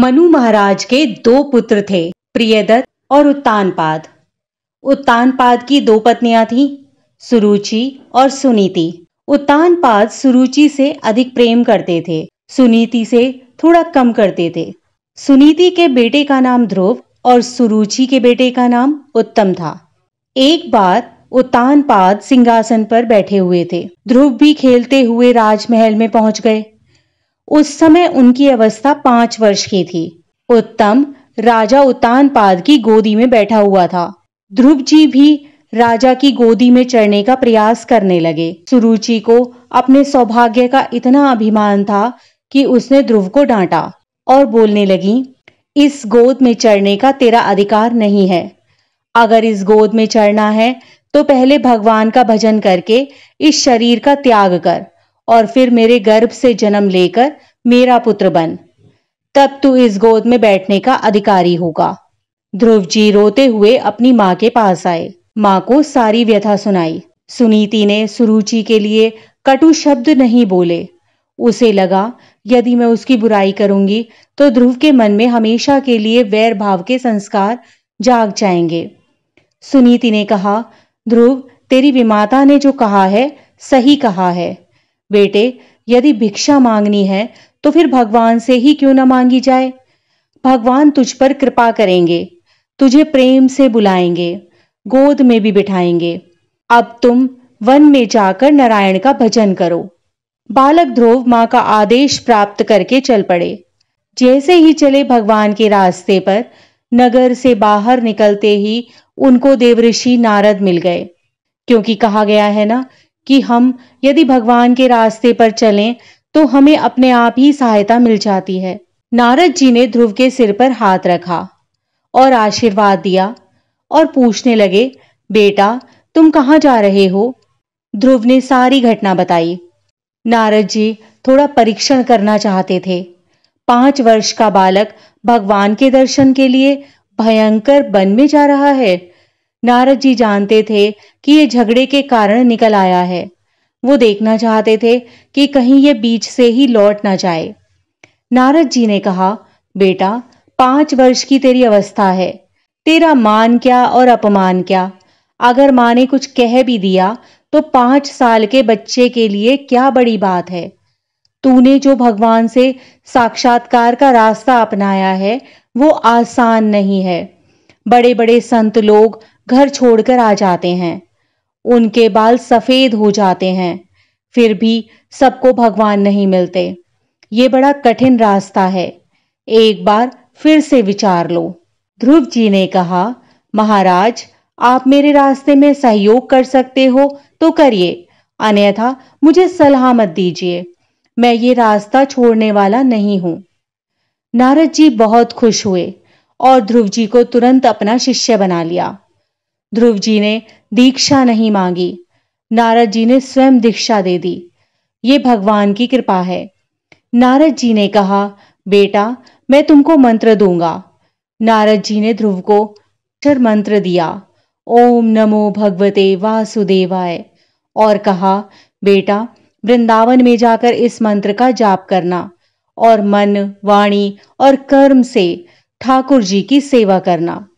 मनु महाराज के दो पुत्र थे, प्रियदत्त और उत्तानपाद। उत्तानपाद की दो पत्नियाँ थीं, सुरुचि और सुनीति। उत्तानपाद सुरुचि से अधिक प्रेम करते थे, सुनीति से थोड़ा कम करते थे। सुनीति के बेटे का नाम ध्रुव और सुरुचि के बेटे का नाम उत्तम था। एक बार उत्तानपाद सिंहासन पर बैठे हुए थे। ध्रुव भी खेलते हुए राजमहल में पहुँच गए। उस समय उनकी अवस्था पाँच वर्ष की थी। उत्तम राजा उत्तानपाद की गोदी में बैठा हुआ था। ध्रुव जी भी राजा की गोदी में चढ़ने का प्रयास करने लगे। सुरुचि को अपने सौभाग्य का इतना अभिमान था कि उसने ध्रुव को डांटा और बोलने लगी, इस गोद में चढ़ने का तेरा अधिकार नहीं है। अगर इस गोद में चढ़ना है तो पहले भगवान का भजन करके इस शरीर का त्याग कर। और फिर मेरे गर्भ से जन्म लेकर मेरा पुत्र बन। तब तू इस गोद में बैठने का अधिकारी होगा। ध्रुव जी रोते हुए अपनी माँ के पास आए। माँ को सारी व्यथा सुनाई। सुनीति ने सुरुचि के लिए कटु शब्द नहीं बोले। उसे लगा, यदि मैं उसकी बुराई करूँगी तो ध्रुव के मन में हमेशा के लिए वैर भाव के संस्कार जाग जाएँगे। सुनीति ने कहा, ध्रुव, तेरी विमाता ने जो कहा है, सही कहा है। बेटे, यदि भिक्षा मांगनी है तो फिर भगवान से ही क्यों ना मांगी जाए? भगवान तुझ पर कृपा करेंगे, तुझे प्रेम से बुलाएँगे, गोद में भी बिठाएँगे। अब तुम वन में जाकर नारायण का भजन करो। बालक ध्रुव माँ का आदेश प्राप्त करके चल पड़े। जैसे ही चले भगवान के रास्ते पर, नगर से बाहर निकलते ही उनको देवऋषि नारद मिल गए। क्योंकि कहा गया है ना कि हम यदि भगवान के रास्ते पर चलें तो हमें अपने आप ही सहायता मिल जाती है। नारद जी ने ध्रुव के सिर पर हाथ रखा और आशीर्वाद दिया और पूछने लगे, बेटा, तुम कहाँ जा रहे हो? ध्रुव ने सारी घटना बताई। नारद जी थोड़ा परीक्षण करना चाहते थे। पाँच वर्ष का बालक भगवान के दर्शन के लिए भयंकर वन में जा रहा है। नारद जी जानते थे कि ये झगड़े के कारण निकल आया है। वो देखना चाहते थे कि कहीं ये बीच से ही लौट ना जाए। नारद जी ने कहा, बेटा, पाँच वर्ष की तेरी अवस्था है। तेरा मान क्या और अपमान क्या? अगर माँ ने कुछ कह भी दिया तो पाँच साल के बच्चे के लिए क्या बड़ी बात है? तूने जो भगवान से साक्षात्कार का रास्ता अपनाया है, वो आसान नहीं है। बड़े बड़े संत लोग घर छोड़कर आ जाते हैं। उनके बाल सफ़ेद हो जाते हैं। फिर भी सबको भगवान नहीं मिलते। ये बड़ा कठिन रास्ता है। एक बार फिर से विचार लो। ध्रुव जी ने कहा, महाराज, आप मेरे रास्ते में सहयोग कर सकते हो तो करिए। अन्यथा मुझे सलाह मत दीजिए। मैं ये रास्ता छोड़ने वाला नहीं हूँ। नारद जी बहुत खुश हुए और ध्रुव जी को तुरंत अपना शिष्य बना लिया। ध्रुव जी ने दीक्षा नहीं मांगी। नारद जी ने स्वयं दीक्षा दे दी। ये भगवान की कृपा है। नारद जी ने कहा, बेटा, मैं तुमको मंत्र दूँगा। नारद जी ने ध्रुव को अक्षर मंत्र दिया। ओम नमो भगवते वासुदेवाय। और कहा, बेटा, वृंदावन में जाकर इस मंत्र का जाप करना और मन, वाणी और कर्म से ठाकुर जी की सेवा करना।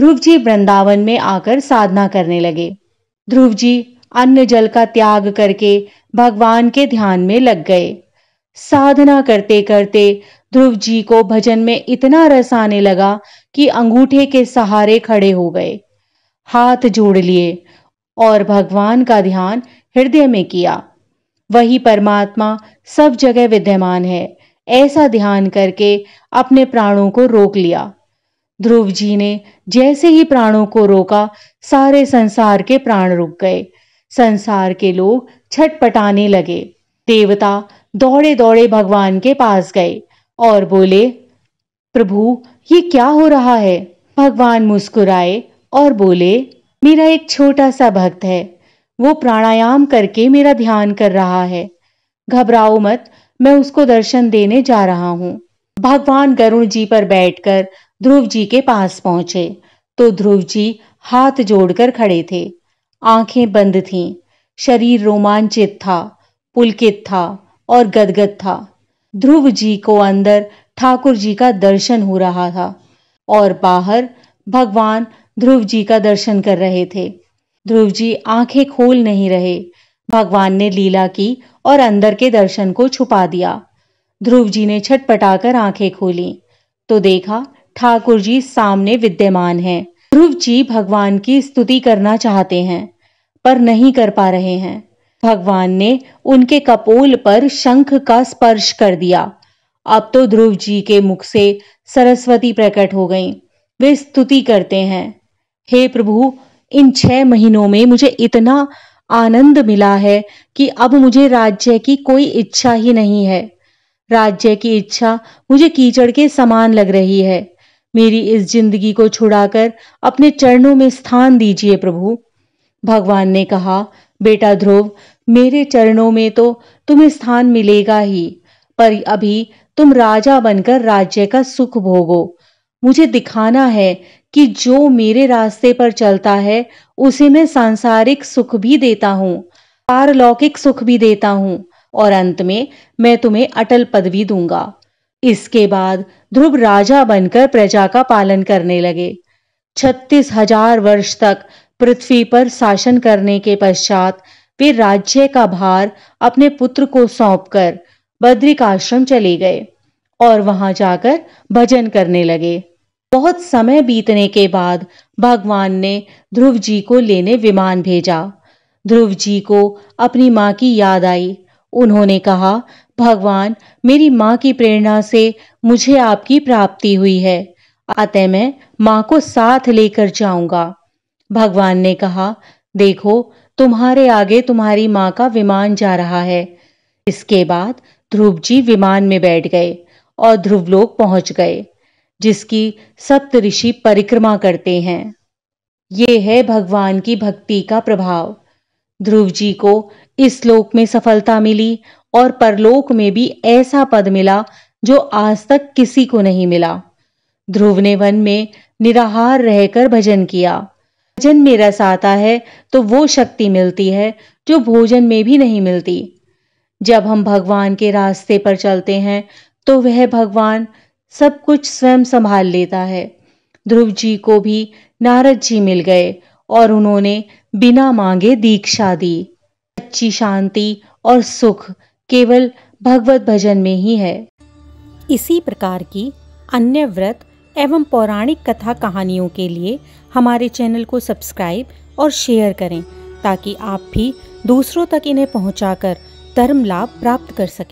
ध्रुव जी वृंदावन में आकर साधना करने लगे। ध्रुव जी अन्न जल का त्याग करके भगवान के ध्यान में लग गए। साधना करते करते ध्रुव जी को भजन में इतना रस आने लगा कि अंगूठे के सहारे खड़े हो गए। हाथ जोड़ लिए और भगवान का ध्यान हृदय में किया। वही परमात्मा सब जगह विद्यमान है। ऐसा ध्यान करके अपने प्राणों को रोक लिया। ध्रुव जी ने जैसे ही प्राणों को रोका, सारे संसार के प्राण रुक गए। संसार के लोग छटपटाने लगे। देवता दौड़े दौड़े भगवान के पास गए और बोले, प्रभु, ये क्या हो रहा है? भगवान मुस्कुराए और बोले, मेरा एक छोटा सा भक्त है। वो प्राणायाम करके मेरा ध्यान कर रहा है। घबराओ मत, मैं उसको दर्शन देने जा रहा हूँ। भगवान गरुण जी पर बैठकर ध्रुव जी के पास पहुँचे। तो ध्रुव जी हाथ जोड़कर खड़े थे। आँखें बंद थीं। शरीर रोमांचित था, पुलकित था और गदगद था। ध्रुव जी को अंदर ठाकुर जी का दर्शन हो रहा था और बाहर भगवान ध्रुव जी का दर्शन कर रहे थे। ध्रुव जी आँखें खोल नहीं रहे। भगवान ने लीला की और अंदर के दर्शन को छुपा दिया। ध्रुव जी ने छटपटाकर आँखें खोली। तो देखा ठाकुर जी सामने विद्यमान हैं। ध्रुव जी भगवान की स्तुति करना चाहते हैं, पर नहीं कर पा रहे हैं। भगवान ने उनके कपोल पर शंख का स्पर्श कर दिया। अब तो ध्रुव जी के मुख से सरस्वती प्रकट हो गई। वे स्तुति करते हैं। हे प्रभु, इन छह महीनों में मुझे इतना आनंद मिला है कि अब मुझे राज्य की कोई इच्छा ही नहीं है। राज्य की इच्छा मुझे कीचड़ के समान लग रही है। मेरी इस ज़िंदगी को छुड़ाकर अपने चरणों में स्थान दीजिए प्रभु। भगवान ने कहा, बेटा ध्रुव, मेरे चरणों में तो तुम्हें स्थान मिलेगा ही, पर अभी तुम राजा बनकर राज्य का सुख भोगो। मुझे दिखाना है कि जो मेरे रास्ते पर चलता है, उसे मैं सांसारिक सुख भी देता हूँ, पारलौकिक सुख भी देता हूँ, और अंत में मैं तुम्हें अटल पदवी दूँगा। इसके बाद ध्रुव राजा बनकर प्रजा का पालन करने लगे। छत्तीस हज़ार वर्ष तक पृथ्वी पर शासन करने के पश्चात वे राज्य का भार अपने पुत्र को सौंपकर बद्रिक आश्रम चले गए और वहाँ जाकर भजन करने लगे। बहुत समय बीतने के बाद भगवान ने ध्रुव जी को लेने विमान भेजा। ध्रुव जी को अपनी माँ की याद आई। उन्होंने कहा, भगवान, मेरी माँ की प्रेरणा से मुझे आपकी प्राप्ति हुई है। अतः मैं माँ को साथ लेकर जाऊँगा। भगवान ने कहा, देखो, तुम्हारे आगे तुम्हारी माँ का विमान जा रहा है। इसके बाद ध्रुव जी विमान में बैठ गए और ध्रुवलोक पहुँच गए, जिसकी सप्त ऋषि परिक्रमा करते हैं। ये है भगवान की भक्ति का प्रभाव। ध्रुव जी को इस लोक में सफलता मिली और परलोक में भी ऐसा पद मिला जो आज तक किसी को नहीं मिला। ध्रुव ने वन में निराहार रहकर भजन किया। भजन में रस आता है तो वो शक्ति मिलती है जो भोजन में भी नहीं मिलती। जब हम भगवान के रास्ते पर चलते हैं तो वह भगवान सब कुछ स्वयं संभाल लेता है। ध्रुव जी को भी नारद जी मिल गए और उन्होंने बिना मांगे दीक्षा दी। अच्छी शांति और सुख केवल भगवत भजन में ही है। इसी प्रकार की अन्य व्रत एवं पौराणिक कथा कहानियों के लिए हमारे चैनल को सब्सक्राइब और शेयर करें ताकि आप भी दूसरों तक इन्हें पहुंचाकर धर्म लाभ प्राप्त कर सकें।